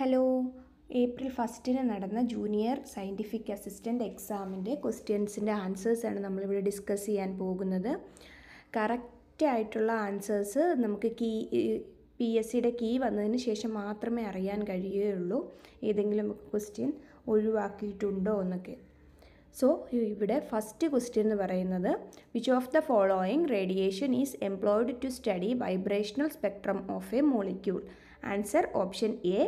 Hello. April ഫസ്റ്റിന് നടന്ന junior scientific assistant എക്സാമിന്റെ ക്വസ്റ്റ്യൻസിന്റെ ആൻസേഴ്സാണ് നമ്മളിവിടെ ഡിസ്കസ് ചെയ്യാൻ പോകുന്നത്. കറക്റ്റായിട്ടുള്ള ആൻസേഴ്സ് നമുക്ക് കീ പി എസ് സിയുടെ കീ വന്നതിന് ശേഷം മാത്രമേ അറിയാൻ കഴിയുകയുള്ളൂ. ഏതെങ്കിലും ക്വസ്റ്റ്യൻ ഒഴിവാക്കിയിട്ടുണ്ടോ എന്നൊക്കെ. സോ ഇവിടെ ഫസ്റ്റ് ക്വസ്റ്റ്യൻ എന്ന് പറയുന്നത് which of the following radiation is employed to study vibrational spectrum of a molecule answer option A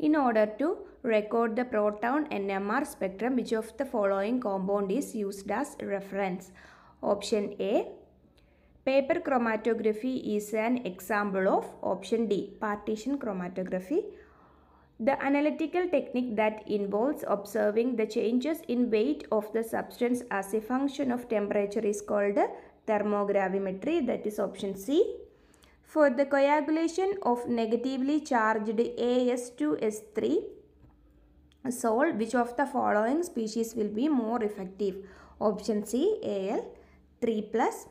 In order to record the proton NMR spectrum, which of the following compound is used as reference? Option A. Paper chromatography is an example of option D. Partition chromatography. The analytical technique that involves observing the changes in weight of the substance as a function of temperature is called thermogravimetry. That is option C. For the coagulation of negatively charged As2S3 sol, which of the following species will be more effective? Option C, Al 3 plus.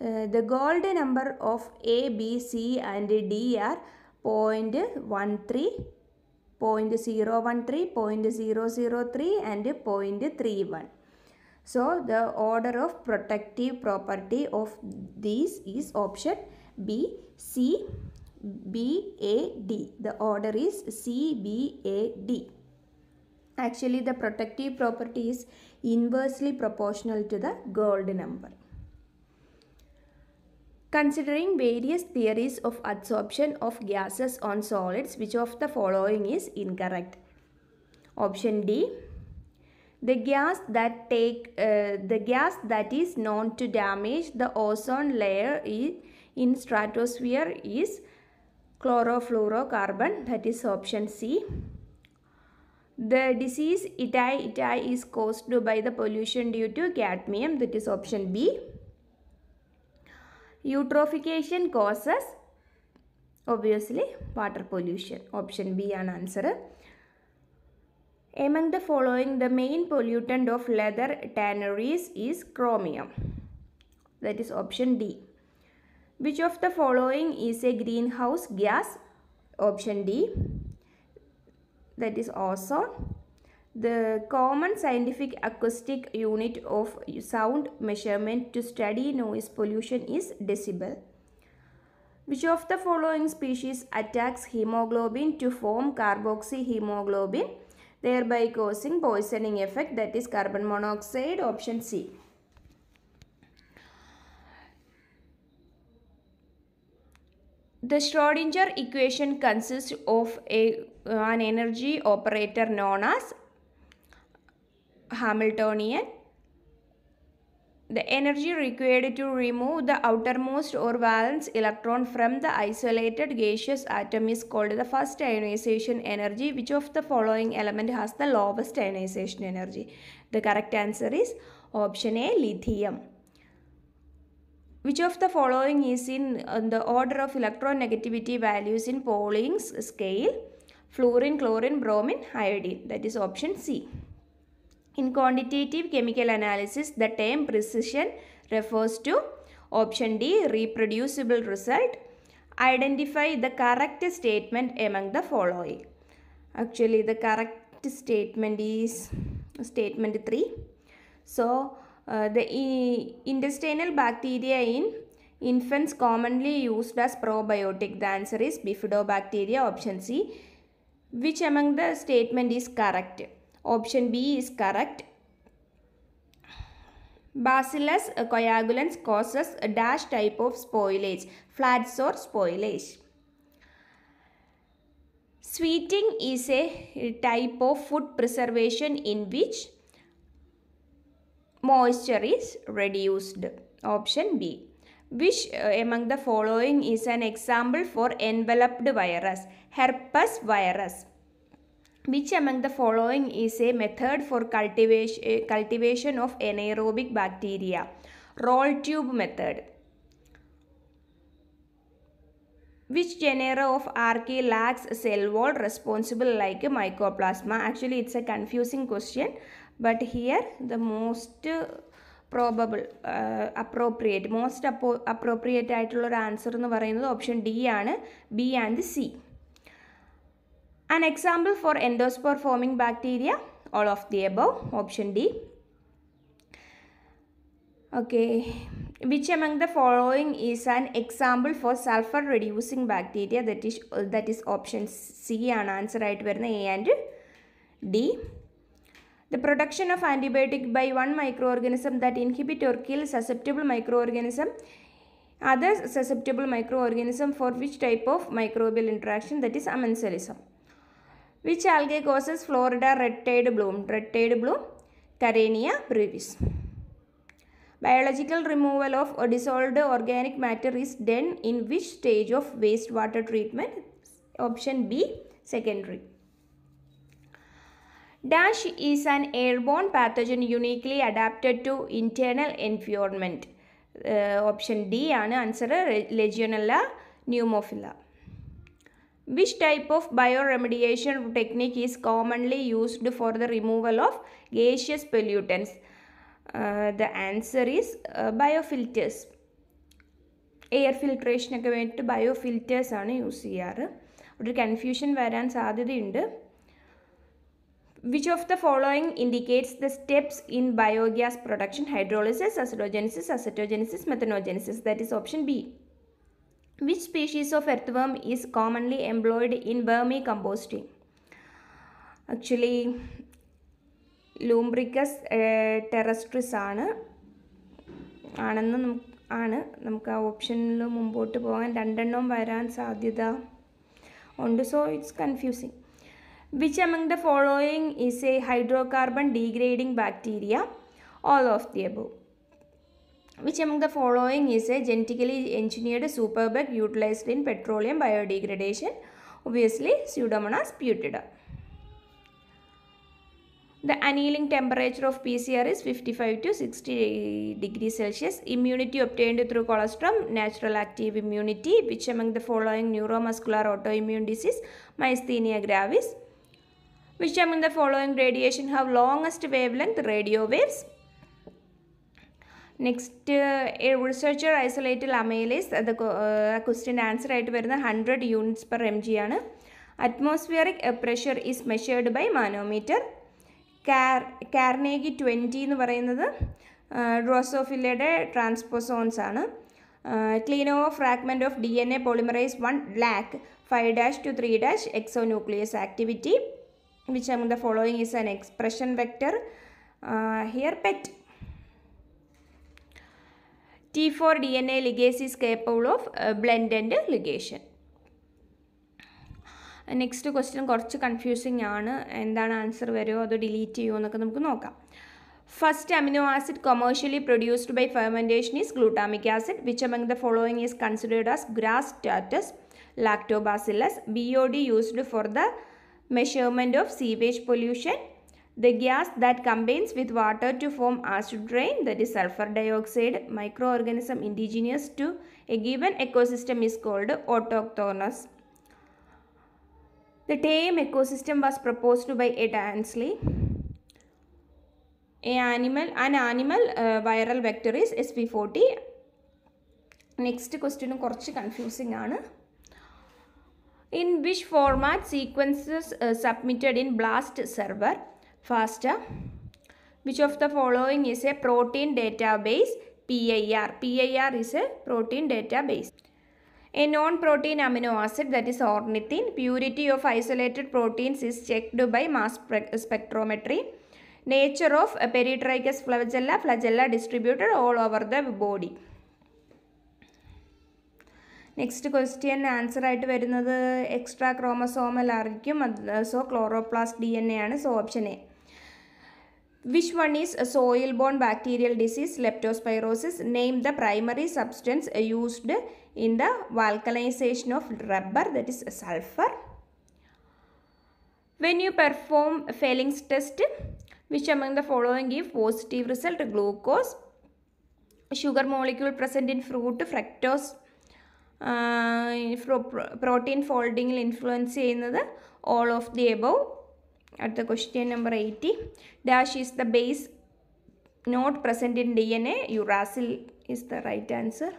Uh, the gold number of A, B, C and D are 0.13, 0.013, 0.003 and 0.31. So, the order of protective property of these is option B, C, B, A, D. The order is C, B, A, D. Actually, the protective property is inversely proportional to the gold number. Considering various theories of adsorption of gases on solids, which of the following is incorrect? Option D. The gas that take uh, the gas that is known to damage the ozone layer is in stratosphere is chlorofluorocarbon that is option C. The disease itai itai is caused by the pollution due to cadmium that is option B. Eutrophication causes obviously water pollution option B ആണ് answer. Among the following the main pollutant of leather tanneries is chromium that is option D. Which of the following is a greenhouse gas? Option D. That is ozone. The common scientific acoustic unit of sound measurement to study noise pollution is decibel. Which of the following species attacks hemoglobin to form carboxyhemoglobin, thereby causing poisoning effect that is carbon monoxide? Option C. The Schrodinger equation consists of a, uh, an energy operator known as Hamiltonian. The energy required to remove the outermost or valence electron from the isolated gaseous atom is called the first ionization energy. Which of the following element has the lowest ionization energy? The correct answer is option A lithium. Which of the following is in uh, the order of electronegativity values in Pauling's scale? Fluorine, chlorine, bromine, iodine. That is option C. In quantitative chemical analysis, the term precision refers to option D reproducible result. Identify the correct statement among the following. Actually, the correct statement is statement 3. So, uh, the intestinal bacteria in infants commonly used as probiotic. The answer is bifidobacteria, option C. Which among the statement is correct? Option B is correct. Bacillus coagulans causes a dash type of spoilage, flat sour spoilage. Sweeting is a type of food preservation in which moisture is reduced. Option B. Which uh, among the following is an example for enveloped virus? Herpes virus. Which among the following is a method for cultivation, uh, cultivation of anaerobic bacteria? Roll tube method. Which genera of archaea lacks cell wall responsible like mycoplasma? Actually, it's a confusing question, but here the most probable appropriate most അപ്പോ appropriate ആയിട്ടുള്ള ഒരു answer എന്ന് പറയുന്നത് option D ആണ് B and C an example for endospore forming bacteria all of the above option D okay which among the following is an example for sulphur reducing bacteria that is that is option C ആണ് answer ആയിട്ട് വരുന്നത് A and D The production of antibiotic by one microorganism that inhibit or kill susceptible microorganism other susceptible microorganism for which type of microbial interaction that is amensalism. Which algae causes Florida red tide bloom? Red tide bloom, Karenia brevis. Biological removal of dissolved organic matter is done in which stage of wastewater treatment? Option B, secondary. Dash is an airborne pathogen uniquely adapted to internal environment. Option D ആണ് answer Legionella pneumophila which type of bioremediation technique is commonly used for the removal of gaseous pollutants the answer is biofilters air ഫിൽട്രേഷനൊക്കെ വേണ്ടിയിട്ട് bio ഫിൽറ്റേഴ്സാണ് use ചെയ്യാറ്. ഒരു confusion വരാൻ സാധ്യതയുണ്ട്. Which of the following indicates the steps in biogas production? Hydrolysis, acidogenesis, acetogenesis, methanogenesis. That is option B. Which species of earthworm is commonly employed in vermicomposting? Actually, ലൂംബ്രിക്കസ് ടെറസ്ട്രിസ് ആണ് ആണെന്ന് ആണ് നമുക്ക് ആ ഓപ്ഷനിൽ മുമ്പോട്ട് പോകാൻ രണ്ടെണ്ണം വരാൻ സാധ്യത ഉണ്ട് so it's confusing Which among the following is a hydrocarbon degrading bacteria? All of the above. Which among the following is a genetically engineered superbug utilized in petroleum biodegradation? Obviously, Pseudomonas putida. The annealing temperature of PCR is 55 to 60 degrees Celsius. Immunity obtained through colostrum, natural active immunity. Which among the following neuromuscular autoimmune disease? Myasthenia gravis. Which among the following radiation have longest wavelength? Radio waves. Next researcher a amylase അത് question answer uh, ആയിട്ട് വരുന്ന hundred units per M G ആണ് atmospheric pressure is measured by manometer car Carnegie twenty എന്ന് പറയുന്നത് ഡ്രോസോഫില്ലയുടെ transposons ആണ് Klenow fragment of D N A polymerase one lack five dash two three dash exonuclease activity which among the following is an expression vector uh, here pet T4 DNA ligase is capable of uh, blend and ligation next question കുറച്ച് confusing ആണ് എന്താണ് answer വരുമോ അതോ delete ചെയ്യുമോ എന്നൊക്കെ നമുക്ക് നോക്കാം first amino acid commercially produced by fermentation is glutamic acid which among the following is considered as grass status lactobacillus BOD used for the measurement of sewage pollution, the gas that combines with water to form acid rain that is sulfur dioxide microorganism indigenous to a given ecosystem is called autochthonous. The tame ecosystem was proposed by A. Tansley. A animal, an animal uh, viral vector is SV40. Next ക്വസ്റ്റ്യനും കുറച്ച് confusing ആണ് in which format sequences uh, submitted in BLAST server? FASTA which of the following is a protein database? PIR PIR is a protein database. A non-protein amino acid that is ornithine. Purity of isolated proteins is checked by mass spectrometry. Nature of uh, peritrichous flagella. Flagella distributed all over the body next question answer ആയിട്ട് വരുന്നത് extra chromosomal ആയിരിക്കും so chloroplast D N A ആണ് so option A which one is soil bone bacterial disease leptospirosis name the primary substance used in the വാൽക്കലൈസേഷൻ of rubber that is sulphur when you perform Fehling's test which among the following give positive result glucose sugar molecule present in fruit fructose Protein protein folding ചെയ്യുന്നത് all all of the above. At the question number 80, dash is the base not present in DNA, uracil is the right answer.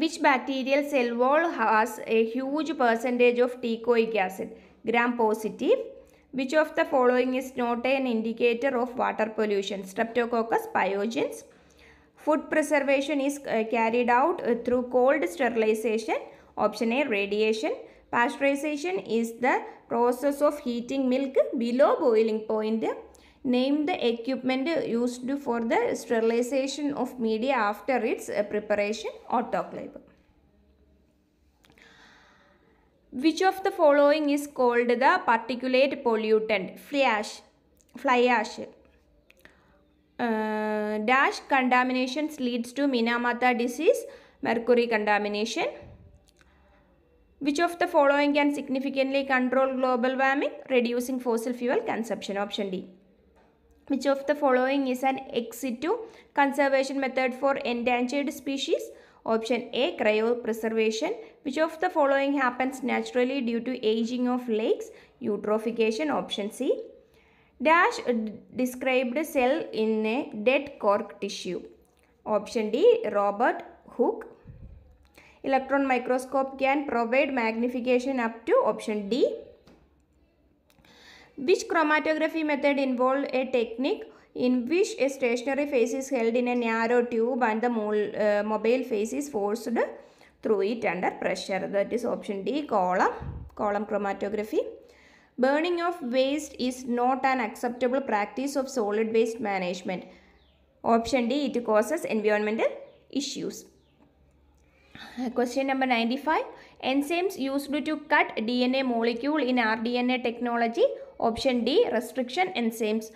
which bacterial cell wall has a huge percentage of teichoic acid? Gram positive. Which of the following is not an indicator of water pollution? Streptococcus pyogenes. Food preservation is uh, carried out uh, through cold sterilization. Option A radiation. Pasteurization is the process of heating milk below boiling point. Name the equipment used for the sterilization of media after its uh, preparation. Autoclave. Which of the following is called the particulate pollutant? Fly ash. Fly ash. Uh, dash contaminations leads to Minamata disease, mercury contamination. Which of the following can significantly control global warming? Reducing fossil fuel consumption. Option D. Which of the following is an ex situ conservation method for endangered species? Option A. Cryopreservation. Which of the following happens naturally due to aging of lakes? Eutrophication. Option C. Dash described cell in a dead cork tissue. Option D. Robert Hooke. Electron microscope can provide magnification up to option D. Which chromatography method involved a technique in which a stationary phase is held in a narrow tube and the uh, mobile phase is forced through it under pressure? That is option D. Column. Column chromatography. Burning of waste is not an acceptable practice of solid waste management. Option D. It causes environmental issues. Question number 95. Enzymes used to cut DNA molecule in rDNA technology. Option D. Restriction enzymes.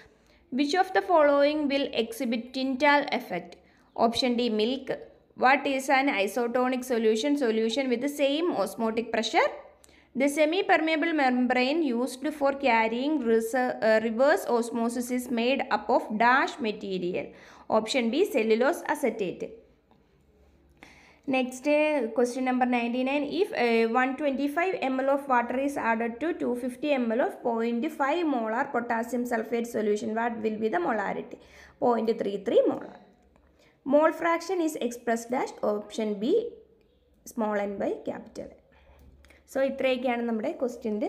Which of the following will exhibit Tyndall effect? Option D. Milk. What is an isotonic solution? Solution with the same osmotic pressure. The semi-permeable membrane used for carrying uh, reverse osmosis is made up of dash material. Option B. Cellulose acetate. Next uh, question number 99. If uh, 125 ml of water is added to 250 ml of 0.5 molar potassium sulfate solution, what will be the molarity? 0.33 molar. Mole fraction is expressed as option B small n by capital N. So ഇത്രയൊക്കെയാണ് നമ്മുടെ ക്വസ്റ്റ്യന്റെ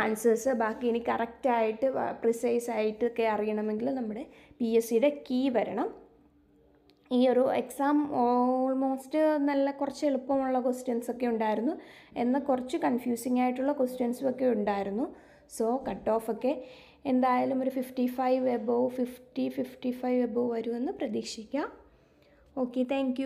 answers ബാക്കി ഇനി കറക്റ്റായിട്ട് precise ആയിട്ടൊക്കെ അറിയണമെങ്കിൽ നമ്മുടെ P S സിയുടെ key വരണം. ഈ ഒരു എക്സാം ഓൾമോസ്റ്റ് നല്ല കുറച്ച് എളുപ്പമുള്ള ക്വസ്റ്റ്യൻസ് ഒക്കെ ഉണ്ടായിരുന്നു. എന്നാൽ കുറച്ച് കൺഫ്യൂസിങ് ആയിട്ടുള്ള ക്വസ്റ്റ്യൻസും ഒക്കെ ഉണ്ടായിരുന്നു. സോ കട്ട് ഓഫ് ഒക്കെ എന്തായാലും ഒരു fifty five above fifty fifty five above വരുമെന്ന് പ്രതീക്ഷിക്കാം. Okay thank